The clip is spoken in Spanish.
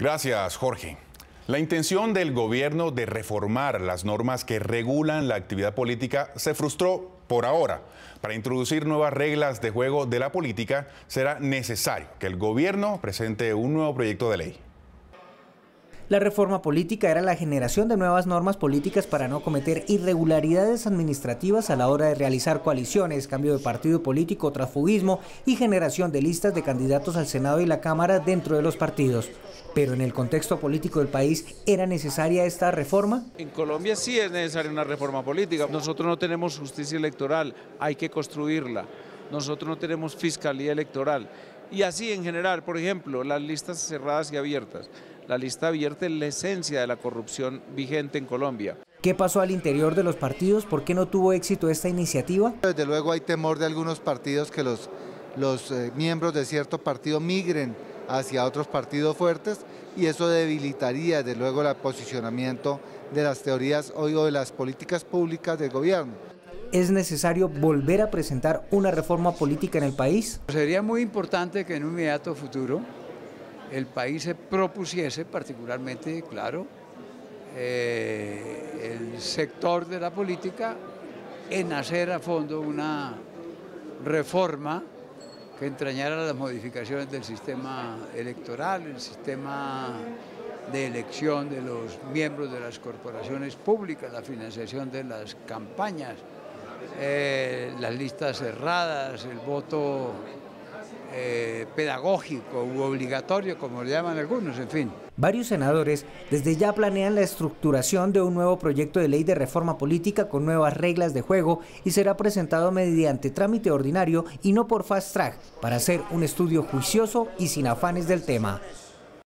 Gracias, Jorge. La intención del gobierno de reformar las normas que regulan la actividad política se frustró por ahora. Para introducir nuevas reglas de juego de la política será necesario que el gobierno presente un nuevo proyecto de ley. La reforma política era la generación de nuevas normas políticas para no cometer irregularidades administrativas a la hora de realizar coaliciones, cambio de partido político, transfugismo y generación de listas de candidatos al Senado y la Cámara dentro de los partidos. Pero en el contexto político del país, ¿era necesaria esta reforma? En Colombia sí es necesaria una reforma política. Nosotros no tenemos justicia electoral, hay que construirla. Nosotros no tenemos fiscalía electoral. Y así en general, por ejemplo, las listas cerradas y abiertas. La lista abierta es la esencia de la corrupción vigente en Colombia. ¿Qué pasó al interior de los partidos? ¿Por qué no tuvo éxito esta iniciativa? Desde luego hay temor de algunos partidos que los, los eh, miembros de cierto partido migren hacia otros partidos fuertes y eso debilitaría desde luego el posicionamiento de las teorías hoy o de las políticas públicas del gobierno. ¿Es necesario volver a presentar una reforma política en el país? Sería muy importante que en un inmediato futuro el país se propusiese, particularmente, claro, eh, el sector de la política en hacer a fondo una reforma que entrañara las modificaciones del sistema electoral, el sistema de elección de los miembros de las corporaciones públicas, la financiación de las campañas, eh, las listas cerradas, el voto pedagógico u obligatorio, como le llaman algunos, en fin. Varios senadores desde ya planean la estructuración de un nuevo proyecto de ley de reforma política con nuevas reglas de juego y será presentado mediante trámite ordinario y no por fast track para hacer un estudio juicioso y sin afanes del tema.